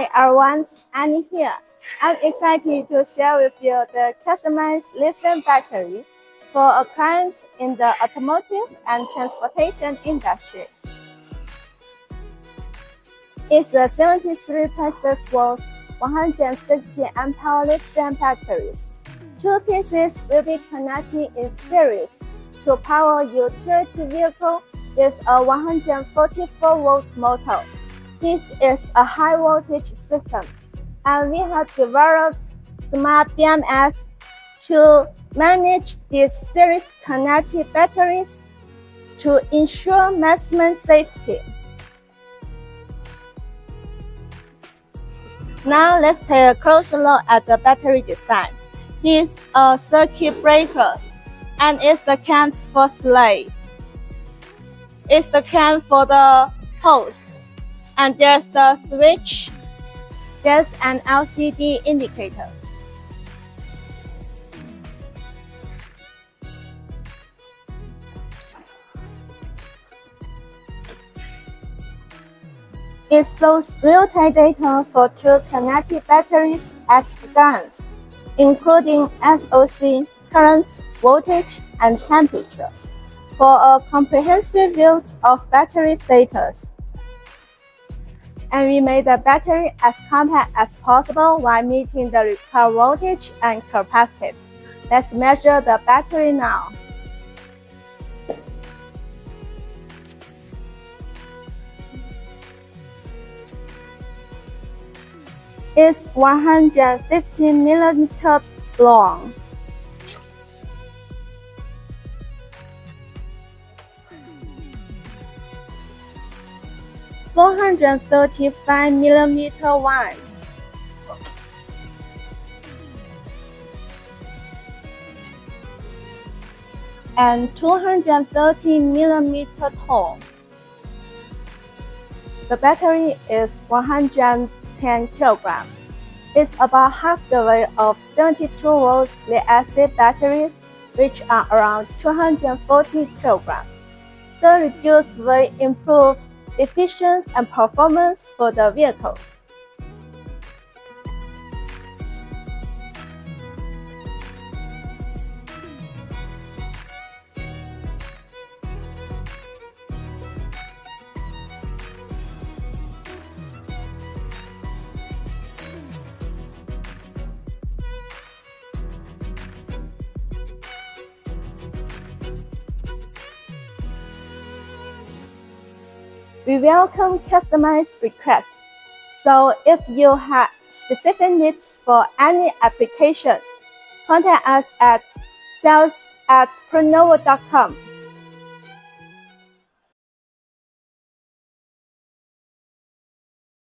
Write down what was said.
Hi everyone, Annie here. I'm excited to share with you the customized lithium battery for a client in the automotive and transportation industry. It's a 73.6 volts, 160 amp hour lithium battery. Two pieces will be connected in series to power utility vehicle with a 144 volt motor. This is a high voltage system, and we have developed smart BMS to manage these series connected batteries to ensure maximum safety. Now let's take a closer look at the battery design. Here's a circuit breaker, and it's the CAN for slave. It's the CAN for the host and there's the switch, there's an LCD indicators. It shows real-time data for two connected batteries at glance, including SOC, current, voltage, and temperature, for a comprehensive view of battery status and we made the battery as compact as possible while meeting the required voltage and capacity. Let's measure the battery now. It's 150 millimeter long. 435 millimeter wide. and 230 millimeter tall. The battery is 110 kilograms. It's about half the weight of 72 volts lead acid batteries, which are around 240 kilograms. The reduced weight improves efficiency and performance for the vehicles. We welcome customized requests. So if you have specific needs for any application, contact us at sales at polinovel.com.